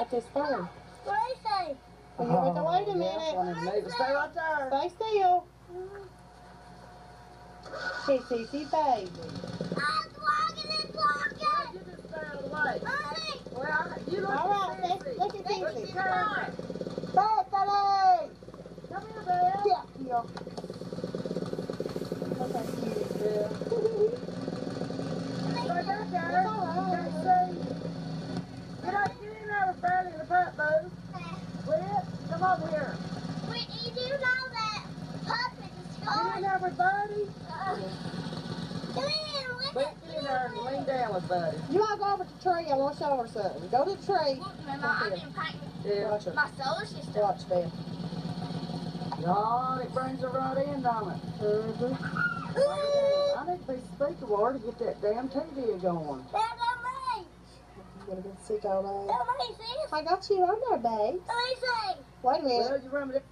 at this phone. What is it? Well, you wait, wait a minute. one of them needs to Stay right there. Stay still. See, see, see, baby. I'm walking and walking. You just stay out of the way. Mommy. Well, I- you look All at right, let's look at Look Sissy. at Karen. Come here, Belle. Yeah, yeah. Look how cute it Come over here. Wait, you do know that puppet is Get in gone. there with Buddy. Come here, look Wait, at get in there and lean down with Buddy. You all go over to the tree. I want to show her something. Go to the tree. Look, Mama, I've been painting Yeah. Watch her. my solar system. Watch them. God, it brings her right in, don't it? Mm-hmm. I need to be speakable to get that damn TV going. That's amazing. You gotta get sick all That's day. amazing. I got you on there, babe. Amazing. Wait a minute.